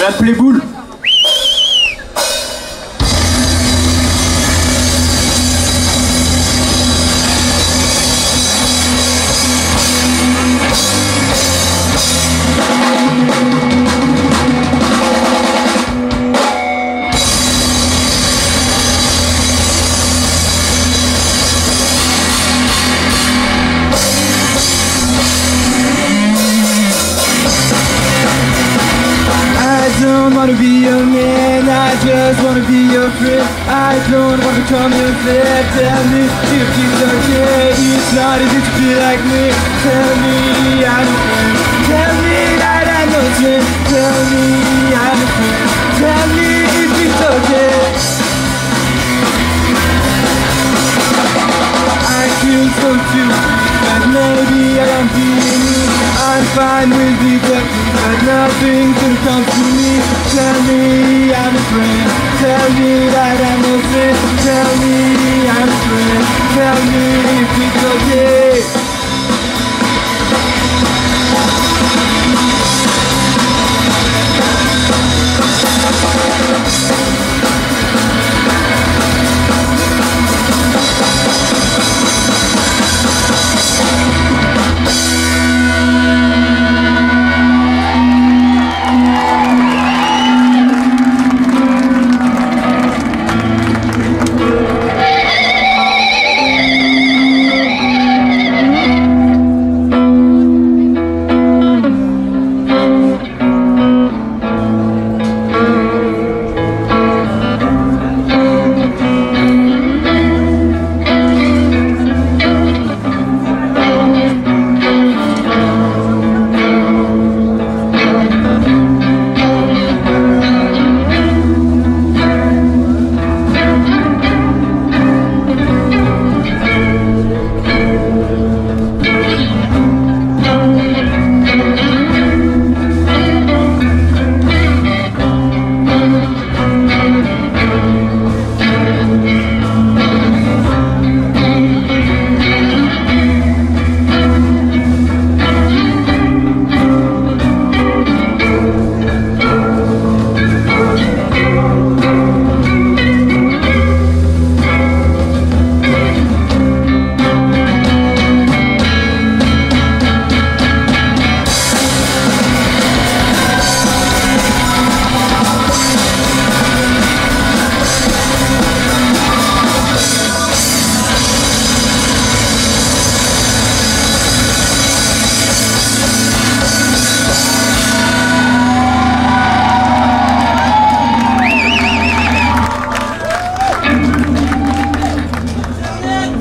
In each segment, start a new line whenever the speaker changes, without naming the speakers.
On va appeler boule.
Wanna be your man, I just wanna be your friend. I don't wanna become your friend. Tell me if it's okay. It's not easy to be like me. Tell me I'm a friend. Tell me that I'm no friend. Tell me I'm a friend. Tell me if it's okay. I feel so stupid, but maybe I am being. I'm fine with devil, but nothing's gonna come to me. Tell me I'm a friend.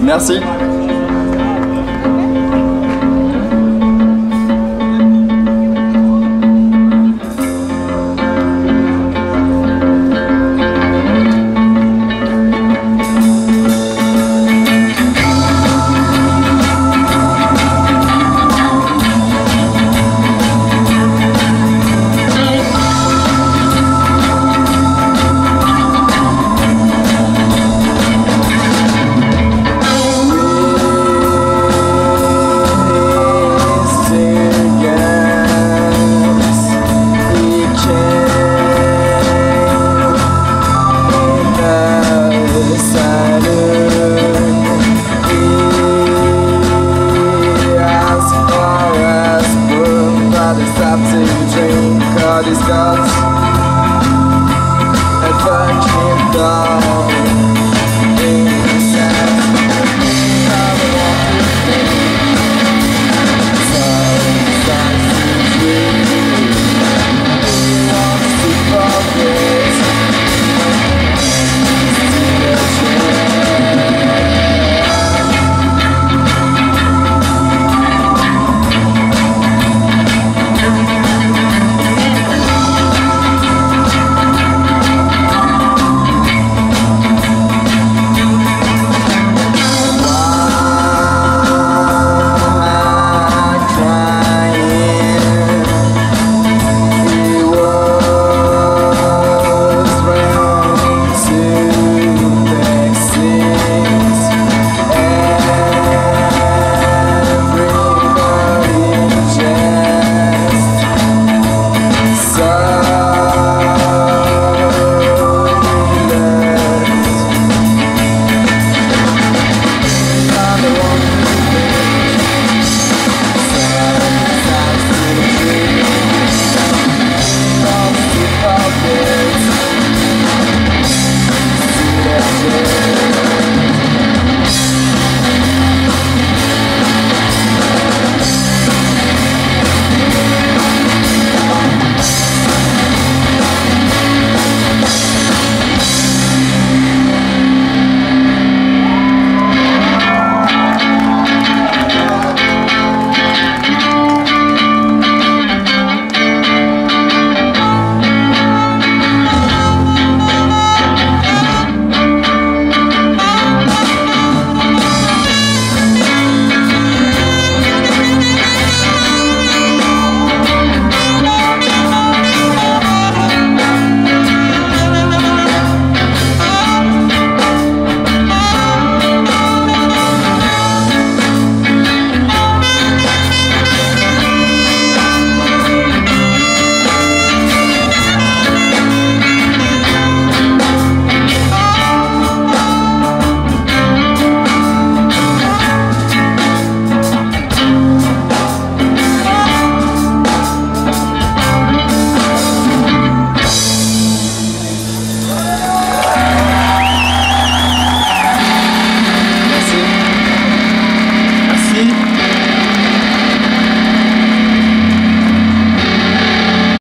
Merci.
Discuss and fucking dog